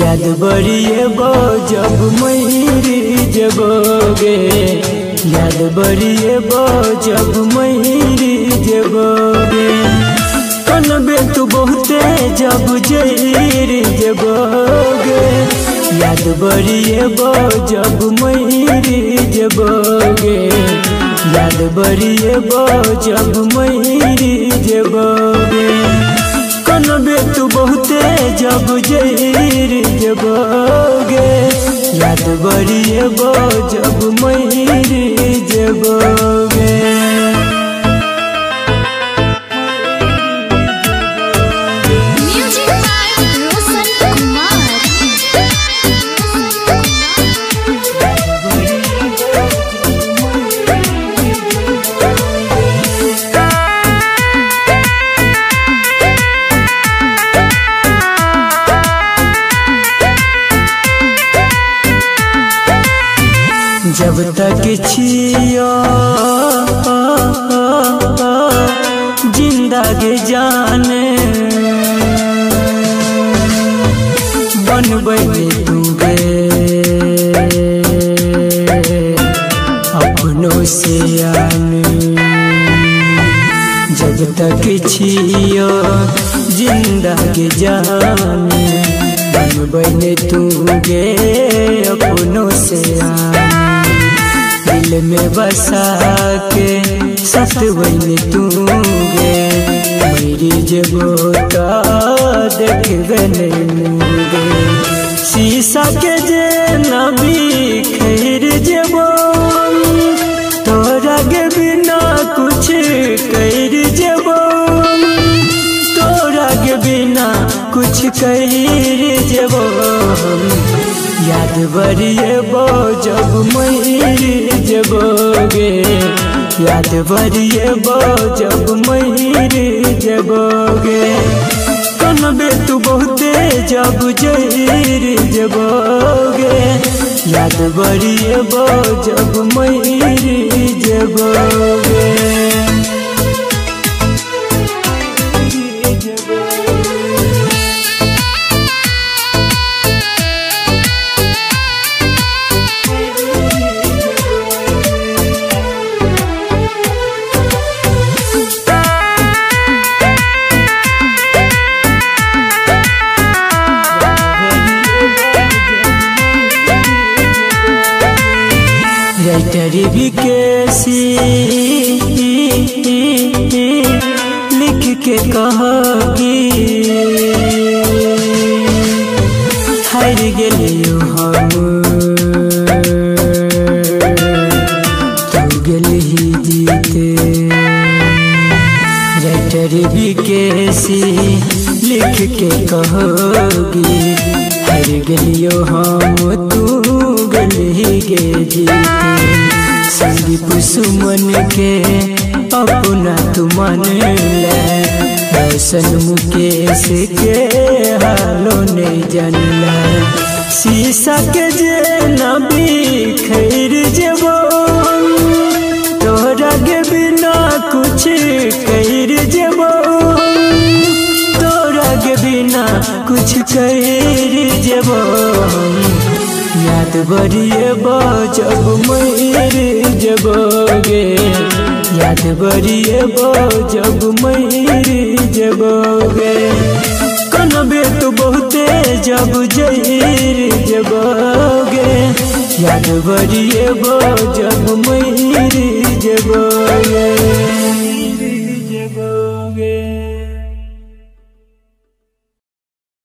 याद बड़िए बो जब मैरी जबोगे याद बड़िए जब मैरी जबोगे कनबे तू बहुते जब जैरी जबोगे याद बड़िए बो जब मैरी जबोगे याद बड़िए जब मैरी जबोगे कनबे तू बहुते जब जैरी जबोगे। याद बड़ी जब मही जबोगे जब तक छियो ज़िंदगी जाने। बनबै दूगे अपनों से आने जब तक छियो ज़िंदगी जाने। बनबै गे अपनों से। दिल में बसा के सत बने तू गे मेरी जबोता देख बने शीशा के बरिए बो जब मैरी जबोगे याद बरिए बो जब मैरी जबोगे कनबे तू बहुते जब जैरी जबोगे याद बरिए बो जब मैरी जबोगे राइटर विकेसी लिख के कहोगी हार गेलियो हम। तू राइटर विकेसी लिख के कहोगी हार गलियो हम, तू गलही गे जीते संदीप सुमन के अपना तू मन रोशन मुकेश के हालो ने जानला शीशा के जे नबी खैर जबो याद बरिए जब मयूर जबोगे। याद बरिए जब मयूर जबोगे। कनबे तू बहुते, जब जैरी जबोगे। याद बरिए जब मैरी